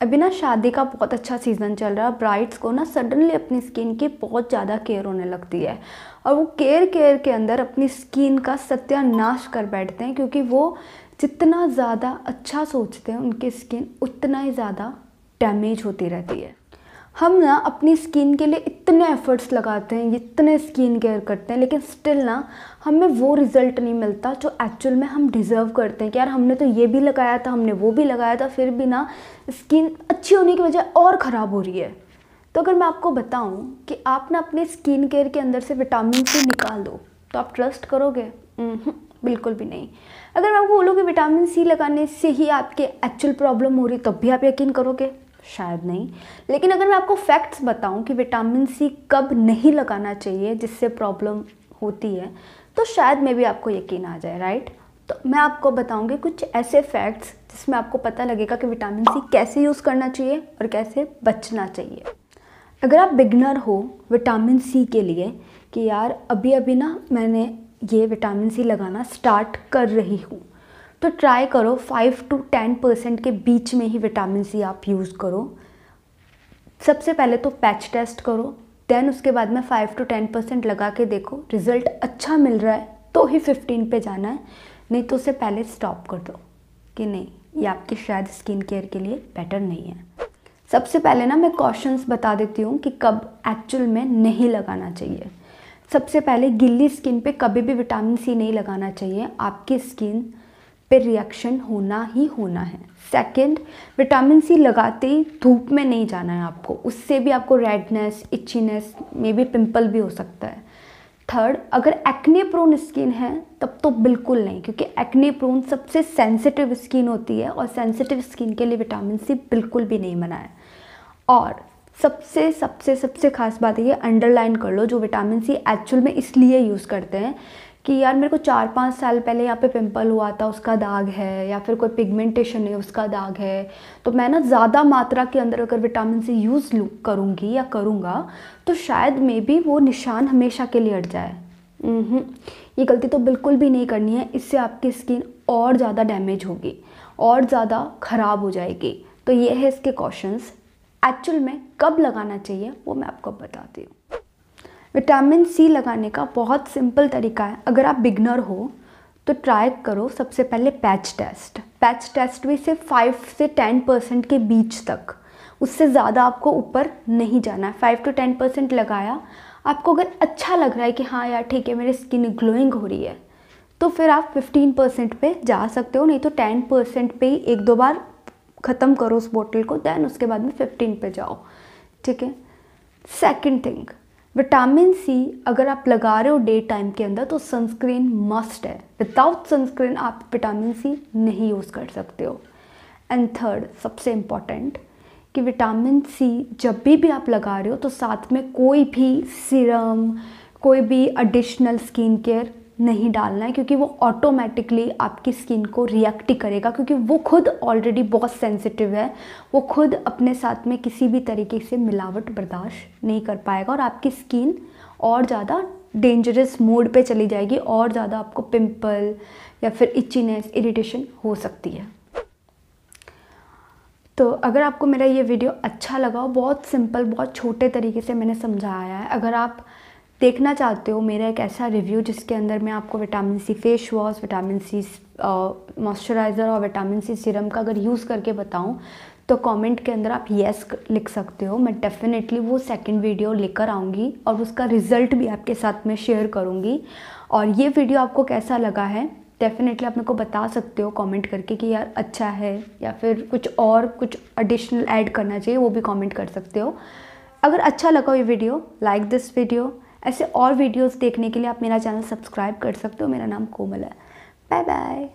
अभी ना शादी का बहुत अच्छा सीज़न चल रहा है। ब्राइड्स को ना सडनली अपनी स्किन की बहुत ज़्यादा केयर होने लगती है। और वो केयर केयर के अंदर अपनी स्किन का सत्यानाश कर बैठते हैं क्योंकि वो जितना ज़्यादा अच्छा सोचते हैं, उनकी स्किन उतना ही ज़्यादा डैमेज होती रहती है। हम ना अपनी स्किन के लिए इतने एफर्ट्स लगाते हैं, इतने स्किन केयर करते हैं, लेकिन स्टिल ना हमें वो रिज़ल्ट नहीं मिलता जो एक्चुअल में हम डिज़र्व करते हैं कि यार हमने तो ये भी लगाया था, हमने वो भी लगाया था, फिर भी ना स्किन अच्छी होने की वजह और ख़राब हो रही है। तो अगर मैं आपको बताऊँ कि आप ना अपने स्किन केयर के अंदर से विटामिन सी निकाल दो तो आप ट्रस्ट करोगे? बिल्कुल भी नहीं। अगर मैं आपको बोलूँ कि विटामिन सी लगाने से ही आपके एक्चुअल प्रॉब्लम हो रही तब भी आप यकीन करोगे? शायद नहीं। लेकिन अगर मैं आपको फैक्ट्स बताऊँ कि विटामिन सी कब नहीं लगाना चाहिए, जिससे प्रॉब्लम होती है तो शायद मे भी आपको यकीन आ जाए राइट तो मैं आपको बताऊँगी कुछ ऐसे फैक्ट्स जिसमें आपको पता लगेगा कि विटामिन सी कैसे यूज़ करना चाहिए और कैसे बचना चाहिए। अगर आप बिगनर हो विटामिन सी के लिए कि यार अभी अभी ना मैंने ये विटामिन सी लगाना स्टार्ट कर रही हूँ। तो ट्राई करो फाइव टू टेन परसेंट के बीच में ही विटामिन सी आप यूज़ करो। सबसे पहले तो पैच टेस्ट करो देन उसके बाद में फाइव टू टेन परसेंट लगा के देखो रिज़ल्ट अच्छा मिल रहा है तो ही फिफ्टीन पे जाना है। नहीं तो उसे पहले स्टॉप कर दो कि नहीं, ये आपकी शायद स्किन केयर के लिए बेटर नहीं है। सबसे पहले ना मैं कॉशंस बता देती हूँ कि कब एक्चुअल में नहीं लगाना चाहिए। सबसे पहले गिल्ली स्किन पे कभी भी विटामिन सी नहीं लगाना चाहिए, आपकी स्किन पे रिएक्शन होना ही होना है। सेकंड विटामिन सी लगाते ही धूप में नहीं जाना है आपको। उससे भी आपको redness itchiness maybe pimple भी हो सकता है। थर्ड अगर एक्ने प्रोन स्किन है, तब तो बिल्कुल नहीं, क्योंकि एक्ने प्रोन सबसे सेंसिटिव स्किन होती है और सेंसिटिव स्किन के लिए विटामिन सी बिल्कुल भी नहीं मना है। और सबसे सबसे सबसे खास बात ये अंडरलाइन कर लो, जो विटामिन सी एक्चुअल में इसलिए यूज़ करते हैं कि यार मेरे को चार पाँच साल पहले यहाँ पे पिंपल हुआ था, उसका दाग है, या फिर कोई पिगमेंटेशन है, उसका दाग है। तो मैं ना ज़्यादा मात्रा के अंदर अगर विटामिन सी यूज़ करूँगी या करूँगा तो शायद मे बी वो निशान हमेशा के लिए हट जाए। ये गलती तो बिल्कुल भी नहीं करनी है, इससे आपकी स्किन और ज़्यादा डैमेज होगी, और ज़्यादा ख़राब हो जाएगी। तो ये है इसके कॉशंस एक्चुअल में कब लगाना चाहिए, वो मैं आपको बताती हूँ। विटामिन सी लगाने का बहुत सिंपल तरीका है। अगर आप बिगनर हो तो ट्राई करो सबसे पहले पैच टेस्ट। पैच टेस्ट भी सिर्फ़ फाइव से टेन परसेंट के बीच तक। उससे ज़्यादा आपको ऊपर नहीं जाना है। फाइव टू टेन परसेंट लगाया, आपको अगर अच्छा लग रहा है कि हाँ यार, ठीक है, मेरी स्किन ग्लोइंग हो रही है तो फिर आप फिफ्टीन परसेंट पे जा सकते हो। नहीं तो टेन परसेंट पे ही एक दो बार ख़त्म करो उस बोतल को, दैन उसके बाद में फिफ्टीन पे जाओ। ठीक है? सेकेंड थिंग विटामिन सी अगर आप लगा रहे हो डे टाइम के अंदर तो सनस्क्रीन मस्ट है। विदाउट सनस्क्रीन आप विटामिन सी नहीं यूज़ कर सकते हो। एंड थर्ड सबसे इंपॉर्टेंट कि विटामिन सी जब भी भी आप लगा रहे हो तो साथ में कोई भी सीरम कोई भी एडिशनल स्किन केयर नहीं डालना है, क्योंकि वो ऑटोमेटिकली आपकी स्किन को रिएक्ट ही करेगा, क्योंकि वो खुद ऑलरेडी बहुत सेंसिटिव है। वो खुद अपने साथ में किसी भी तरीके से मिलावट बर्दाश्त नहीं कर पाएगा और आपकी स्किन और ज़्यादा डेंजरस मोड पे चली जाएगी और ज़्यादा आपको पिंपल या फिर इचीनेस इरिटेशन हो सकती है। तो अगर आपको मेरा ये वीडियो अच्छा लगा बहुत सिंपल बहुत छोटे तरीके से मैंने समझाया है। अगर आप देखना चाहते हो, मेरा एक ऐसा रिव्यू जिसके अंदर मैं आपको vitamin C face wash vitamin C moisturiser और विटामिन सी सीरम का अगर यूज़ करके बताऊँ तो कमेंट के अंदर आप येस लिख सकते हो। मैं डेफिनेटली वो सेकंड वीडियो लेकर आऊँगी और उसका रिज़ल्ट भी आपके साथ में शेयर करूँगी। और ये वीडियो आपको कैसा लगा है डेफिनेटली आप मेरे को बता सकते हो कमेंट करके कि यार अच्छा है या फिर कुछ और, कुछ एडिशनल ऐड करना चाहिए, वो भी कमेंट कर सकते हो। अगर अच्छा लगा ये वीडियो लाइक दिस वीडियो ऐसे और वीडियोस देखने के लिए आप मेरा चैनल सब्सक्राइब कर सकते हो। मेरा नाम कोमल है। Bye bye.